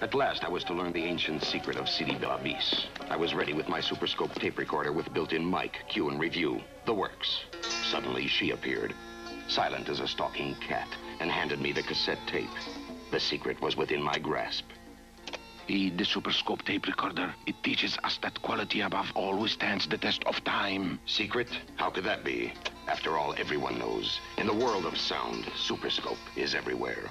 At last, I was to learn the ancient secret of Sidi Bel Abbes. I was ready with my Superscope tape recorder with built-in mic, cue and review. The works. Suddenly, she appeared, silent as a stalking cat, and handed me the cassette tape. The secret was within my grasp. The, the Superscope tape recorder, it teaches us that quality above always stands the test of time. Secret? How could that be? After all, everyone knows. In the world of sound, Superscope is everywhere.